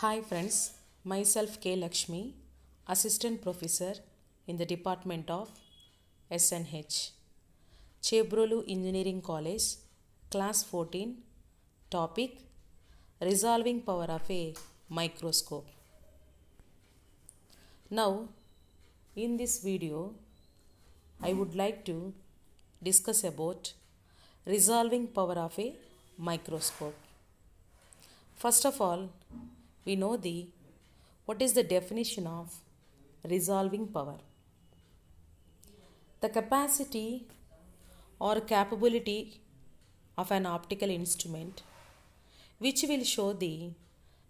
Hi friends, myself K. Lakshmi, Assistant Professor in the Department of SNH, Chebrolu Engineering College, Class 14, Topic Resolving Power of a Microscope. Now, in this video, I would like to discuss about resolving power of a microscope. First of all, we know the what is the definition of resolving power. The capacity or capability of an optical instrument which will show the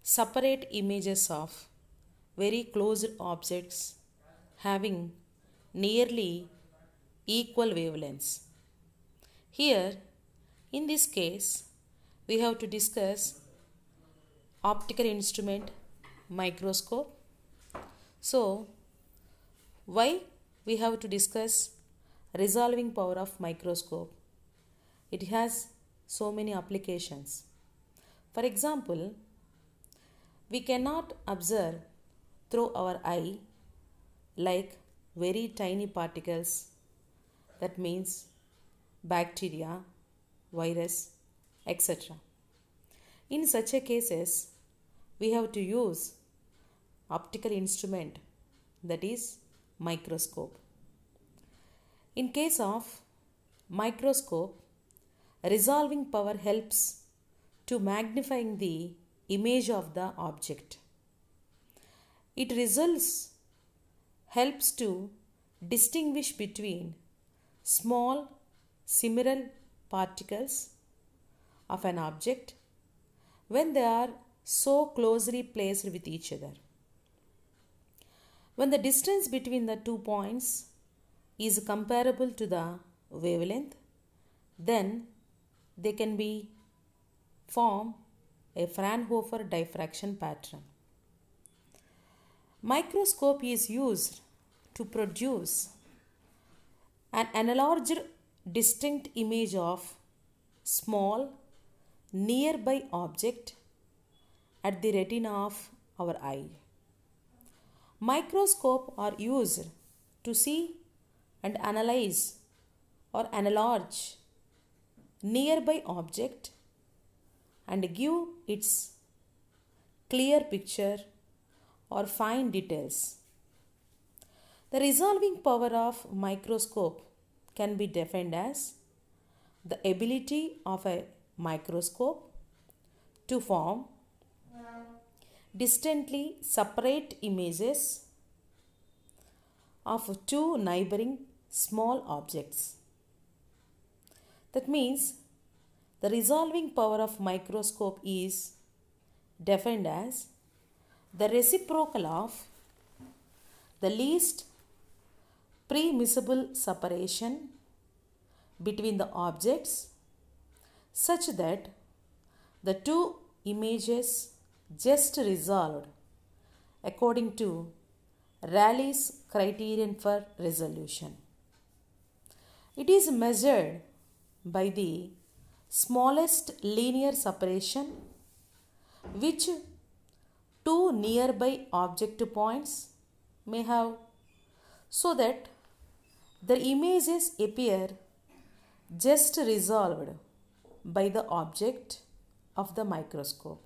separate images of very close objects having nearly equal wavelengths. Here, in this case, we have to discuss optical instrument microscope. So, why we have to discuss resolving power of microscope? It has so many applications. For example, we cannot observe through our eye like very tiny particles that means bacteria, virus, etc. In such a cases, we have to use optical instrument that is microscope. In case of microscope, resolving power helps to magnifying the image of the object. It results helps to distinguish between small similar particles of an object when they are so closely placed with each other. When the distance between the two points is comparable to the wavelength, then they can be form a Fraunhofer diffraction pattern. Microscope is used to produce an enlarged distinct image of small nearby object at the retina of our eye. Microscope are used to see and analyze or enlarge nearby object and give its clear picture or fine details. The resolving power of microscope can be defined as the ability of a microscope to form distantly separate images of two neighboring small objects. That means the resolving power of microscope is defined as the reciprocal of the least permissible separation between the objects such that the two images just resolved according to Rayleigh's criterion for resolution. It is measured by the smallest linear separation which two nearby object points may have so that the images appear just resolved by the object of the microscope.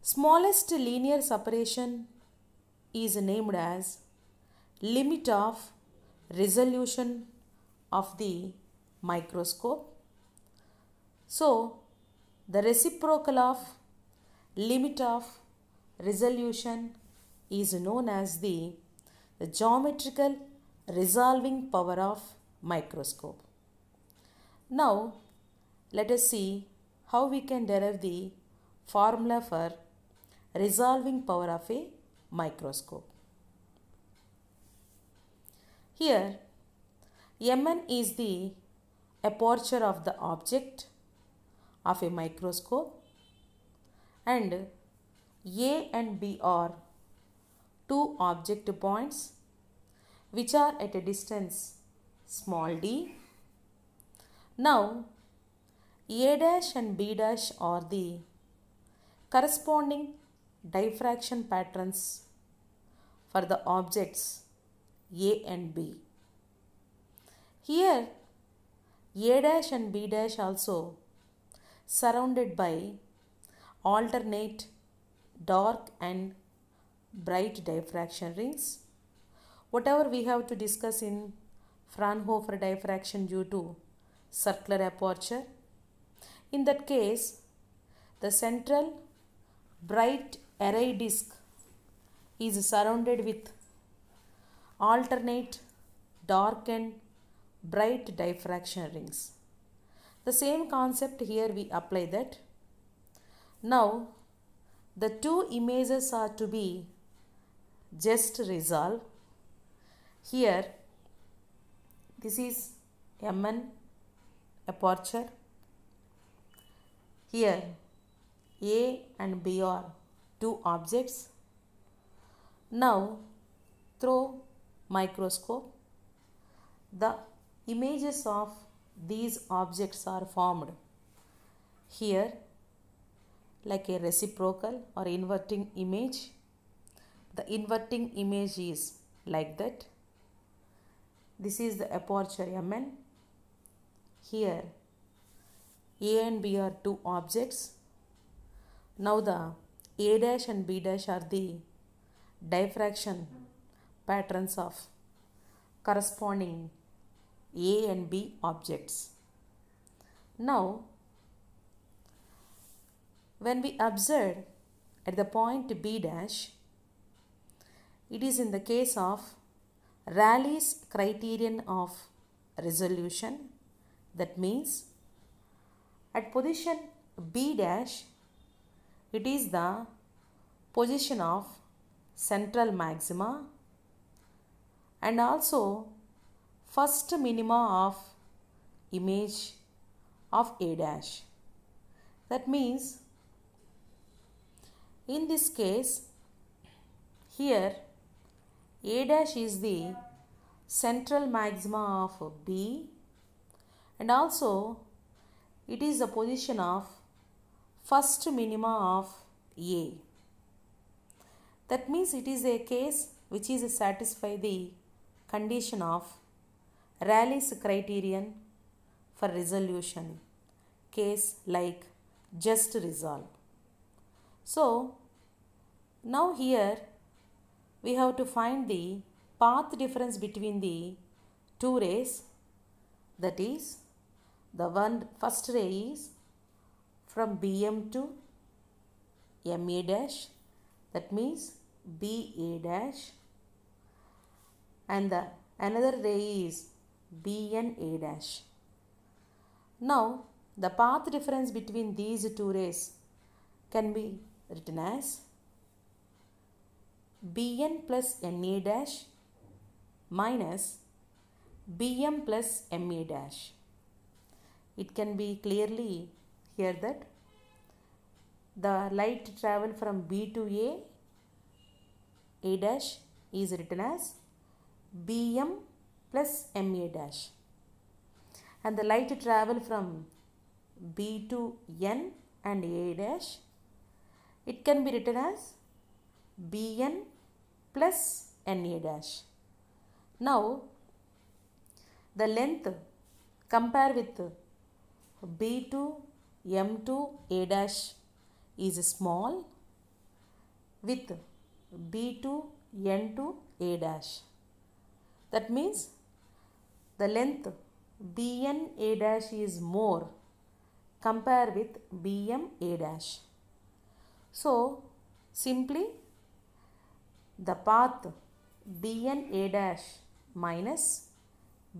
Smallest linear separation is named as limit of resolution of the microscope. So, the reciprocal of limit of resolution is known as the, the geometrical resolving power of microscope. Now, let us see how we can derive the formula for resolving power of a microscope. Here, Mn is the aperture of the object of a microscope and A and B are two object points which are at a distance small d. Now, A dash and B dash are the corresponding diffraction patterns for the objects A and B. Here A dash and B dash also surrounded by alternate dark and bright diffraction rings. Whatever we have to discuss in Fraunhofer diffraction due to circular aperture. In that case, the central bright Airy disk is surrounded with alternate dark and bright diffraction rings. The same concept here we apply that. Now the two images are to be just resolved. Here this is Mn aperture. Here A and B are two objects. Now through microscope the images of these objects are formed. Here like a reciprocal or inverting image. The inverting image is like that. This is the aperture Mn. Here A and B are two objects. Now the A dash and B dash are the diffraction patterns of corresponding A and B objects. Now when we observe at the point B dash, it is in the case of Rayleigh's criterion of resolution. That means at position B dash, it is the position of central maxima and also first minima of image of A dash. That means in this case, here A dash is the central maxima of B and also it is the position of first minima of A. That means it is a case which is satisfy the condition of Rayleigh's criterion for resolution case like just resolve. So, now here we have to find the path difference between the two rays that is the one first ray is from BM to MA dash that means BA dash and the another ray is BNA dash. Now the path difference between these two rays can be written as Bn plus Na dash minus Bm plus Ma dash. It can be clearly here that the light travel from B to A, A dash is written as Bm plus Ma dash and the light travel from B to N and A dash it can be written as Bn plus Na dash. Now, the length compare with B2 M2 A dash is small with B2 N2 A dash. That means the length Bn A dash is more compare with Bm A dash. So, simply the path Bn A dash minus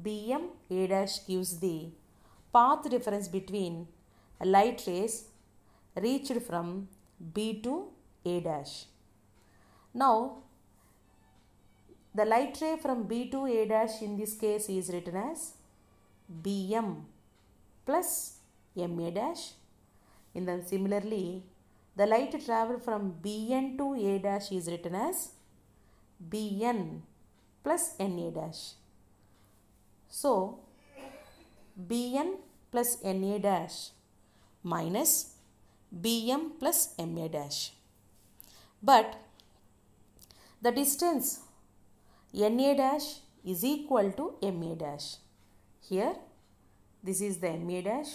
Bm A dash gives the path difference between light rays reached from B to A dash. Now, the light ray from B to A dash in this case is written as Bm plus Ma dash. In the similarly, the light travel from Bn to A dash is written as Bn plus Na dash. So, Bn plus Na dash minus bm plus ma dash. But the distance na dash is equal to ma dash. Here this is the ma dash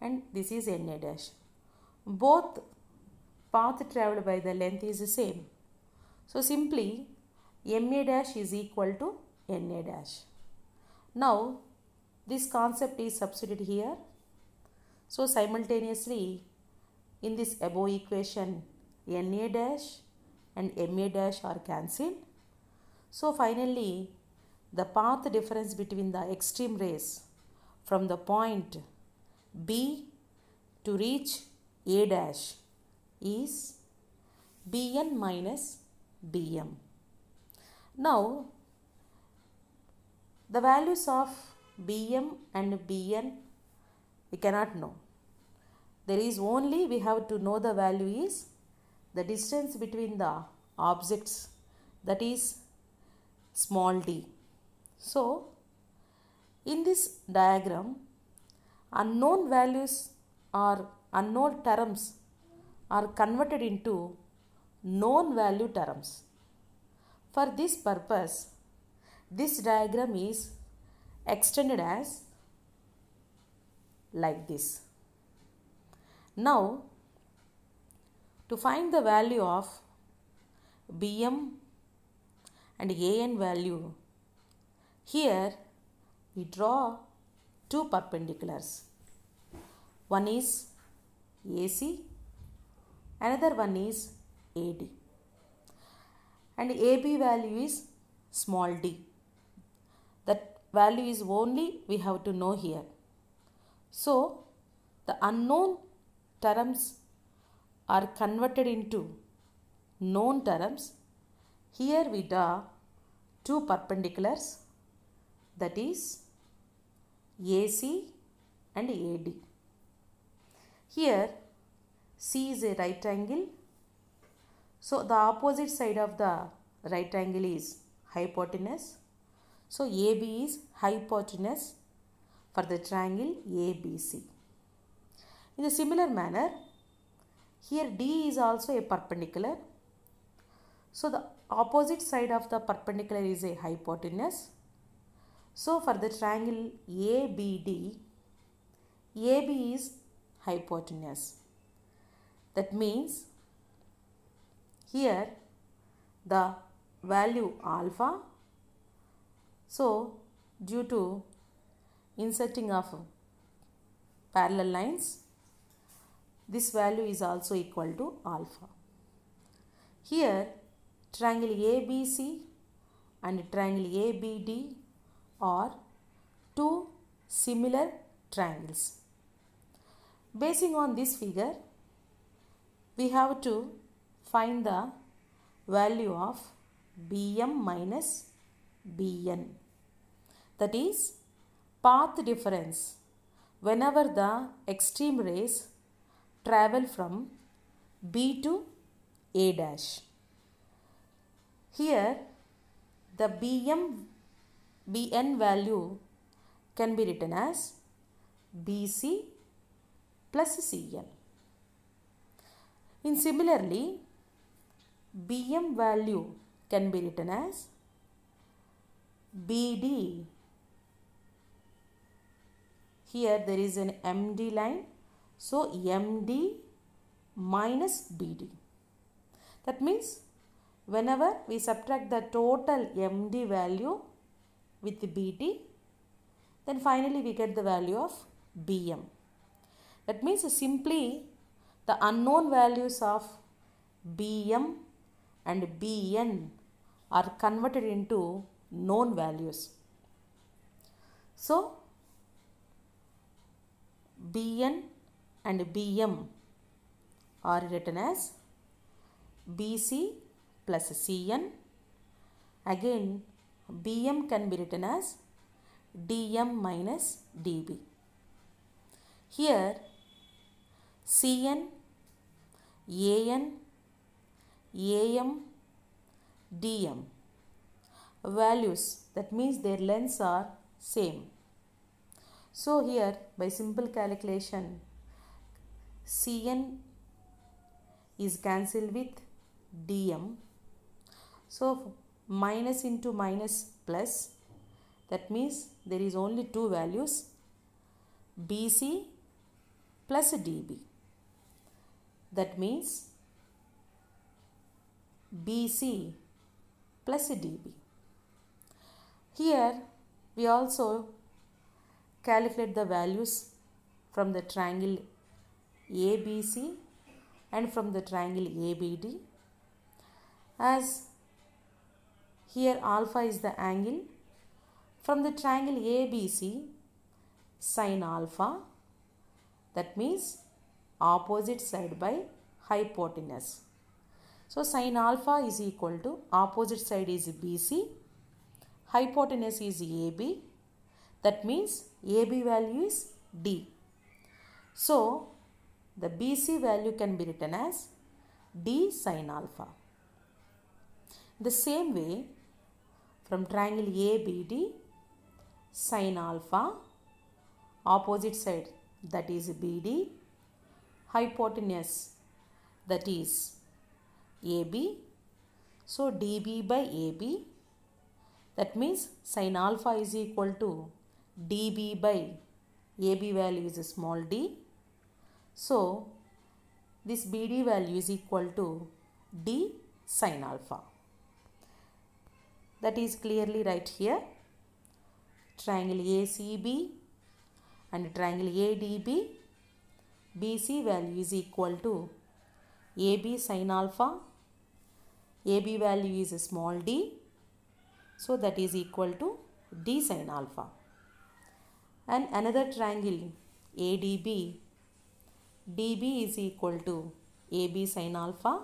and this is na dash. Both path travelled by the length is the same. So simply ma dash is equal to na dash. Now this concept is substituted here. So simultaneously in this above equation na dash and ma dash are cancelled. So finally the path difference between the extreme rays from the point B to reach A dash is Bn minus Bm. Now the values of Bm and Bn we cannot know. There is only we have to know the value is the distance between the objects that is small d. So in this diagram unknown values or unknown terms are converted into known value terms. For this purpose, this diagram is extended as like this. Now, to find the value of Bm and An value, here we draw two perpendiculars. One is AC, another one is AD. And AB value is small d. Value is only we have to know here. So, the unknown terms are converted into known terms. Here we draw two perpendiculars that is AC and AD. Here C is a right angle. So the opposite side of the right angle is hypotenuse. So AB is hypotenuse for the triangle ABC. In a similar manner, here D is also a perpendicular. So the opposite side of the perpendicular is a hypotenuse. So for the triangle ABD, AB is hypotenuse. That means here the value alpha. So due to inserting of parallel lines, this value is also equal to alpha. Here triangle ABC and triangle ABD are two similar triangles. Basing on this figure, we have to find the value of Bm minus Bn. That is path difference whenever the extreme rays travel from B to A dash. Here the Bm Bn value can be written as Bc plus Cn. In similarly, Bm value can be written as BD. Here there is an MD line. So MD minus BD. That means whenever we subtract the total MD value with BD, then finally we get the value of Bm. That means simply the unknown values of Bm and Bn are converted into known values. So, Bn and Bm are written as Bc plus Cn. Again, Bm can be written as Dm minus Db. Here, Cn, An, Am, Dm values that means their lengths are same. So here by simple calculation Cn is cancelled with dm. So minus into minus plus that means there is only two values BC plus dB. That means BC plus dB. Here we also calculate the values from the triangle ABC and from the triangle ABD as here alpha is the angle from the triangle ABC sine alpha that means opposite side by hypotenuse. So sine alpha is equal to opposite side is BC hypotenuse is AB that means AB value is D. So the BC value can be written as D sine alpha. The same way from triangle ABD sine alpha opposite side that is BD hypotenuse that is AB so dB by AB that means sine alpha is equal to dB by AB value is a small d. So this BD value is equal to d sine alpha. That is clearly right here. Triangle ACB and triangle ADB BC value is equal to AB sine alpha. AB value is a small d. So that is equal to d sine alpha and another triangle ADB DB is equal to AB sin alpha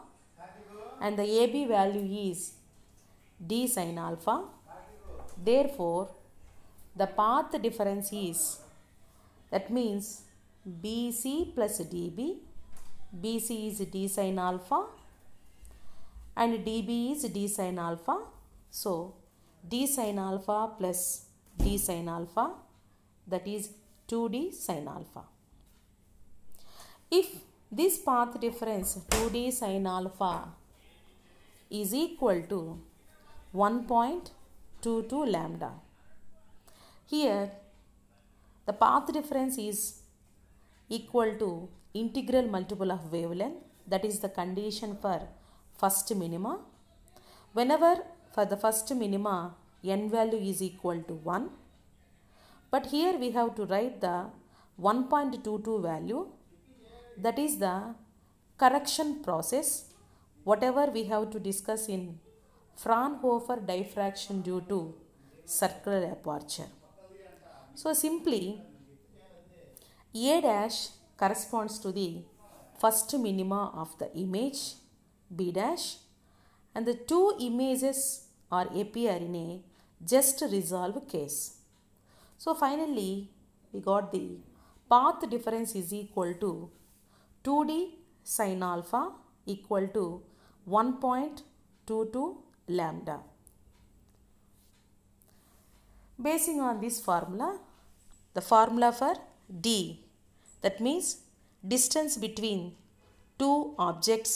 and the AB value is D sin alpha. Therefore, the path difference is that means BC plus DB. BC is D sin alpha and DB is D sin alpha. So, D sin alpha plus D sin alpha that is 2d sin alpha. If this path difference 2d sin alpha is equal to 1.22 lambda. Here the path difference is equal to integral multiple of wavelength that is the condition for first minima. Whenever for the first minima n value is equal to 1 but here we have to write the 1.22 value that is the correction process whatever we have to discuss in Fraunhofer diffraction due to circular aperture. So simply A dash corresponds to the first minima of the image B dash and the two images are appear in a just resolve case. So finally we got the path difference is equal to 2d sine alpha equal to 1.22 lambda. Basing on this formula, the formula for d that means distance between two objects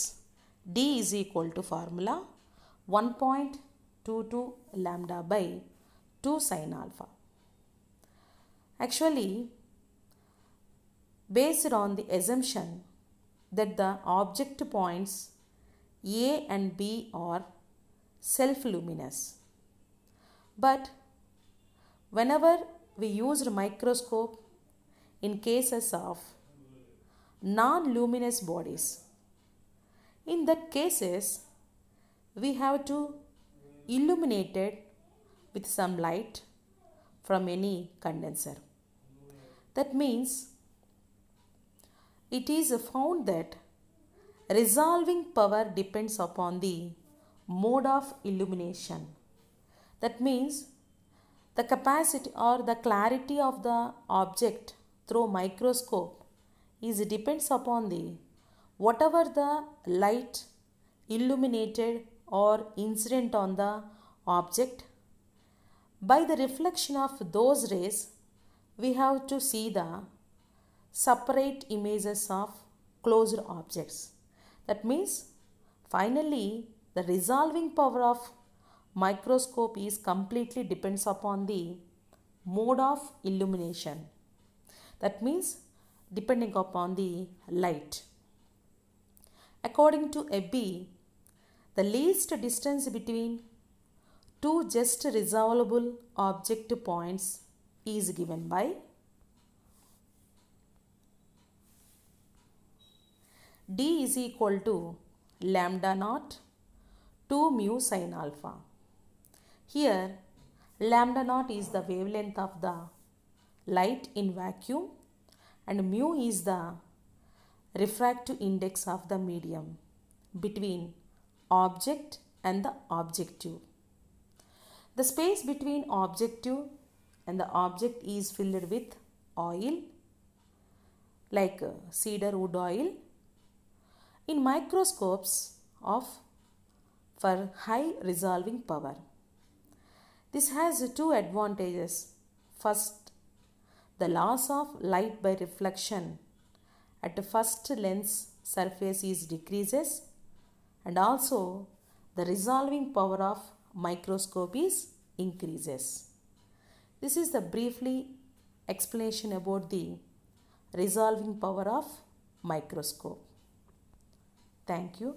d is equal to formula 1.22 lambda by 2 sine alpha. Actually, based on the assumption that the object points A and B are self-luminous. But whenever we used microscope in cases of non-luminous bodies, in that cases we have to illuminate it with some light from any condenser. That means it is found that resolving power depends upon the mode of illumination. That means the capacity or the clarity of the object through microscope is depends upon the whatever the light illuminated or incident on the object by the reflection of those rays, we have to see the separate images of closed objects. That means finally the resolving power of microscope is completely depends upon the mode of illumination. That means depending upon the light. According to Abbe, the least distance between two just resolvable object points is given by d is equal to lambda naught 2 mu sin alpha. Here lambda naught is the wavelength of the light in vacuum and mu is the refractive index of the medium between object and the objective. The space between objective and the object is filled with oil like uh, cedar wood oil in microscopes of for high resolving power. This has two advantages. First, the loss of light by reflection at the first lens surface is decreases and also the resolving power of microscope is increases. This is the briefly explanation about the resolving power of microscope. Thank you.